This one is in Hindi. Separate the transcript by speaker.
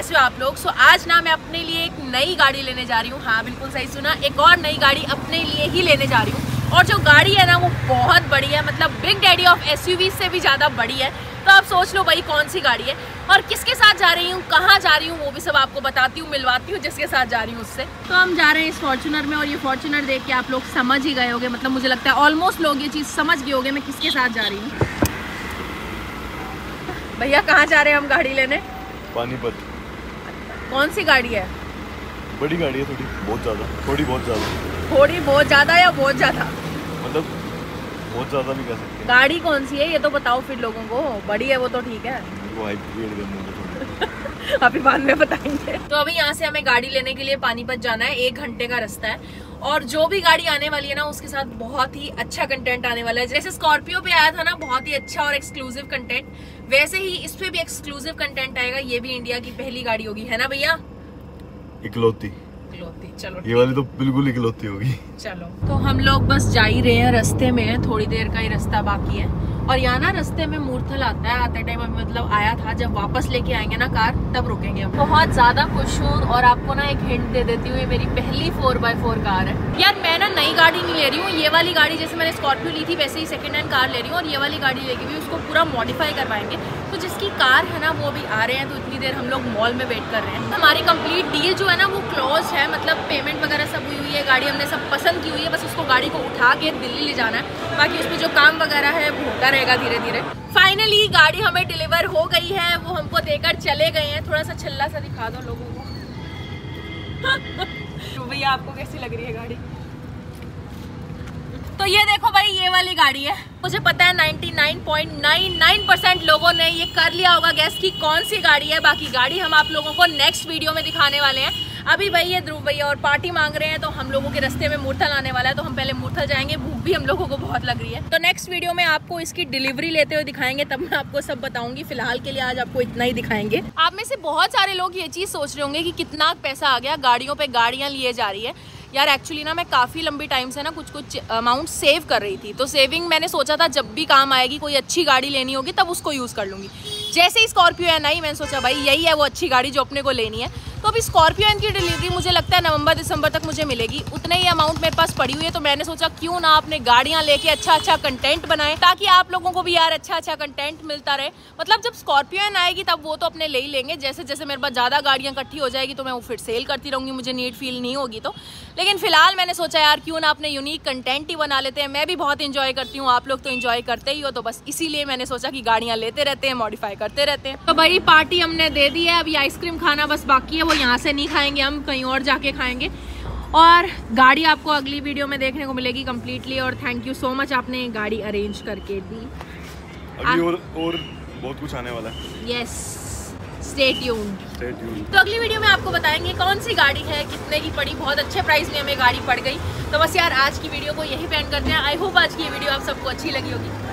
Speaker 1: कैसे हो आप लोग? सो so, आज ना मैं अपने लिए एक नई गाड़ी लेने जा रही हूँ। हाँ बिल्कुल सही सुना। एक और नई गाड़ी अपने लिए ही लेने जा रही हूँ। और जो गाड़ी है ना वो बहुत बड़ी है। मतलब बिग डैडी ऑफ़ एसयूवी से भी ज़्यादा बड़ी है। तो आप सोच लो भाई कौन सी गाड़ी है? और किसके साथ जा रही हूँ? कहाँ जा रही हूँ? वो भी सब आपको बताती हूँ मिलवाती हूँ जिसके साथ जा रही हूँ उससे। तो हम जा रहे हैं इस फॉर्चुनर में और ये फॉर्चुनर देख के आप लोग समझ ही गए होगे। मतलब मुझे लगता है ऑलमोस्ट लोग ये चीज़ समझ गए होगे मैं किसके साथ जा रही हूँ। भैया कहाँ जा रहे हैं हम गाड़ी लेने?
Speaker 2: पानीपत।
Speaker 1: कौन सी गाड़ी है?
Speaker 2: बड़ी गाड़ी है थोड़ी बहुत ज़्यादा थोड़ी बहुत ज़्यादा।
Speaker 1: थोड़ी बहुत ज़्यादा या बहुत ज़्यादा?
Speaker 2: मतलब बहुत ज़्यादा भी कह सकते हैं।
Speaker 1: गाड़ी कौन सी है? ये तो बताओ फिर लोगों को। बड़ी है वो तो ठीक है।
Speaker 2: वो
Speaker 1: अभी बाद में बताएँगे। तो अभी यहाँ से हमें गाड़ी लेने के लिए पानीपत जाना है। एक घंटे का रास्ता है। और जो भी गाड़ी आने वाली है ना उसके साथ बहुत ही अच्छा कंटेंट आने वाला है। जैसे स्कॉर्पियो पे आया था ना बहुत ही अच्छा और एक्सक्लूसिव कंटेंट वैसे ही इस पे भी एक्सक्लूसिव कंटेंट आएगा ये भी इंडिया की पहली गाड़ी होगी। है ना भैया?
Speaker 2: इकलौती।
Speaker 1: इकलौती चलो
Speaker 2: ये वाली तो बिल्कुल इकलौती होगी।
Speaker 1: चलो। तो हम लोग बस जा ही रहे हैं रास्ते में थोड़ी देर का ही रास्ता बाकी है। और यहाँ ना रस्ते में मूर्थल आता है। आते टाइम अभी मतलब आया था, जब वापस लेके आएँगे ना कार, तब रुकेंगे हम। बहुत ज़्यादा खुश हूँ और आपको ना एक हिंट दे देती हूँ, ये मेरी पहली फोर बाय फोर कार है। यार, मैं ना नई गाड़ी नहीं ले रही हूँ, ये वाली गाड़ी जैसे मैंने स्कॉर्पियो ली थी, वैसे ही सेकंड हैंड कार ले रही हूँ और ये वाली गाड़ी लेके भी उसको पूरा मॉडिफाई करवाएँगे। तो जिसकी कार है ना, वो अभी आ रहे हैं तो इतनी देर हम लोग मॉल में वेट कर रहे हैं। हमारी कंप्लीट डील जो है ना, वो क्लोज है। मतलब पेमेंट वगैरह सब हुई हुई है, गाड़ी हमने सब पसंद की हुई है गाड़ी को उठा के दिल्ली ले जाना है। बाकी उसमें जो काम वगैरह है, वो होता रहेगा धीरे धीरे फाइनली गाड़ी हमें डिलीवर हो गई है। वो हमको देकर चले गए हैं। थोड़ा सा छल्ला सा दिखा दो लोगों को। भैया आपको कैसी लग रही है गाड़ी? तो ये देखो भाई, ये वाली गाड़ी है। मुझे पता है 99.99 परसेंट लोगों ने ये कर लिया होगा गैस की कौन सी गाड़ी है। बाकी गाड़ी हम आप लोगों को नेक्स्ट वीडियो में दिखाने वाले हैं। अभी भाई ये ध्रुव भैया और पार्टी मांग रहे हैं तो हम लोगों के रस्ते में मूर्थल आने वाला है तो हम पहले मूर्थल जाएँगे। भूख भी हम लोगों को बहुत लग रही है। तो नेक्स्ट वीडियो में आपको इसकी डिलीवरी लेते हुए दिखाएँगे, तब मैं आपको सब बताऊँगी। फ़िलहाल के लिए आज आपको इतना ही दिखाएँगे। आप में से बहुत सारे लोग ये चीज़ सोच रहे होंगे कि कितना पैसा आ गया, गाड़ियों पे गाड़ियाँ लिए जा रही है। यार एक्चुअली ना मैं काफ़ी लंबी टाइम से ना कुछ कुछ अमाउंट सेव कर रही थी। तो सेविंग मैंने सोचा था, जब भी काम आएगी, कोई अच्छी गाड़ी लेनी होगी, तब उसको यूज़ कर लूँगी। जैसे ही स्कॉर्पियो है ना ही, मैंने सोचा, भाई, यही है वो अच्छी गाड़ी जो अपने को लेनी है। तो अभी स्कॉर्पियो की डिलीवरी मुझे लगता है नवंबर दिसंबर तक मुझे मिलेगी। उतने ही अमाउंट मेरे पास पड़ी हुई है तो मैंने सोचा क्यों ना अपने गाड़ियाँ लेके अच्छा अच्छा कंटेंट बनाए, ताकि आप लोगों को भी यार अच्छा अच्छा कंटेंट मिलता रहे। मतलब जब स्कॉर्पियो आएगी, तब वो तो अपने ले ही लेंगे। जैसे जैसे मेरे पास ज़्यादा गाड़ियाँ इकट्ठी हो जाएगी तो मैं वो फिर सेल करती रहूँगी, मुझे नीड फील नहीं होगी तो। लेकिन फ़िलहाल मैंने सोचा यार, क्यों ना अपने यूनिक कंटेंट ही बना लेते हैं। मैं भी बहुत इंजॉय करती हूँ, आप लोग तो इंजॉय करते ही हो तो बस इसीलिए मैंने सोचा कि गाड़ियाँ लेते रहते हैं मॉडिफाई करते रहते हैं। तो भाई पार्टी हमने दे दी है, अभी आइसक्रीम खाना बस बाकी है वो यहाँ से नहीं खाएँगे हम कहीं और जाके खाएँगे। और गाड़ी आपको अगली वीडियो में देखने को मिलेगी कम्प्लीटली और थैंक यू सो मच आपने गाड़ी अरेंज करके दी।
Speaker 2: अभी और और बहुत कुछ आने वाला है।
Speaker 1: यस स्टे ट्यून्ड तो अगली वीडियो में आपको बताएँगे कौन सी गाड़ी है कितने की पड़ी बहुत अच्छे प्राइस में हमें गाड़ी पड़ गई। तो बस यार आज की वीडियो को यही पेंड करते हैं। आई होप आज की वीडियो आप सबको अच्छी लगी होगी।